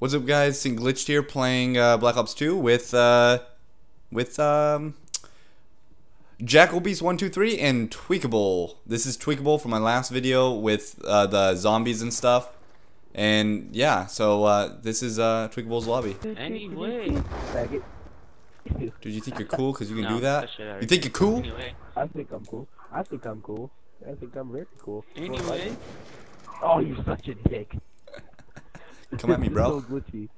What's up, guys? Sync glitched here, playing uh, Black Ops 2 with uh, with um, Jackal Beast one two three and Tweakable. This is Tweakable from my last video with uh, the zombies and stuff. And yeah, so uh, this is uh, Tweakable's lobby. Anyway. Dude, you think you're cool because you can No, do that? that shit hurt. You think you're cool? Anyway. I think I'm cool. I think I'm cool. I think I'm very cool. Anyway. Oh, you're such a dick. Come at me, bro. so.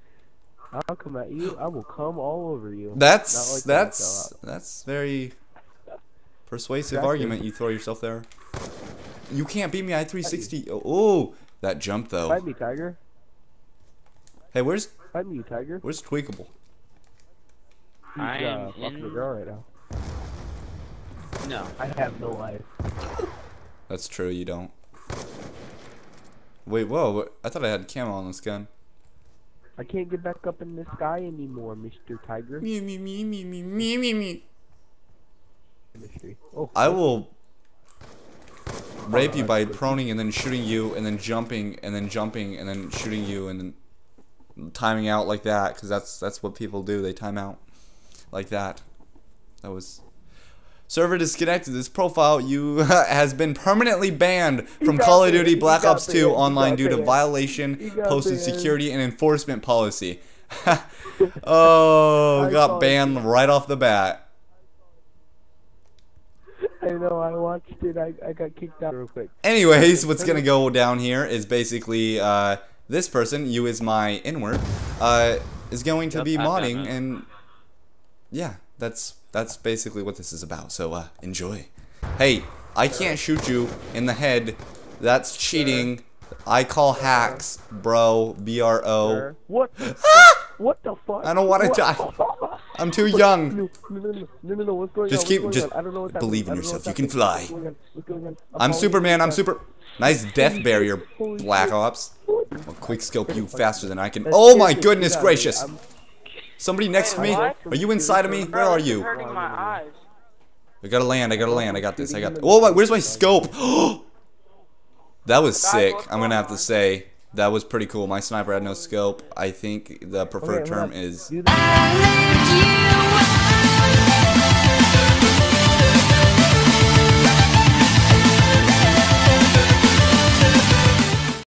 I'll come at you. I will come all over you. That's like that's though. that's very persuasive Exactly. argument you throw yourself there. You can't beat me. I 360. Oh, oh, that jump though. Fight me, Tiger. Hey, where's Fight me, you Tiger. where's Tweakable? He's I am uh, fucking in- a girl right now. No. I have no life. That's true. You don't. Wait, whoa! I thought I had camo on this gun. I can't get back up in the sky anymore, Mr. Tiger. Me me me me me me me me. Oh, I will rape you Oh, by proning and then shooting you and then jumping and then jumping and then shooting you and then timing out like that because that's that's what people do. They time out like that. That was server disconnected. This profile you has been permanently banned from Call of. Duty Black Ops 2 online due to violation posted security and enforcement policy. oh, got banned right off the bat. I know. I watched it. I, I got kicked out real quick. Anyways, what's gonna go down here is basically uh, this person, you is my inward, uh, is going to Yep, be modding, and yeah, that's that's basically what this is about. So uh, enjoy. Hey, I can't shoot you in the head. That's cheating. I call hacks, bro. B R O. What? The what the fuck? I don't wanna die. I'm too young. No, no, no, no, no, no, no, what's going Just on? keep- just on? I don't know what's believe in happening. I don't know yourself. You can fly. What's going on? What's going on? I'm Superman. I'm super. Nice death barrier, Black. Ops. I'll quick scope you faster than I can. Oh my goodness Get out of gracious! I'm- Somebody next to me? what? Are you inside of me? Where are you? hurting my eyes. I gotta land. I gotta land. I got this. I got. Oh, wait, where's my scope? that was sick. I'm gonna have to say that was pretty cool. My sniper had no scope. I think the preferred Okay, term is Do that.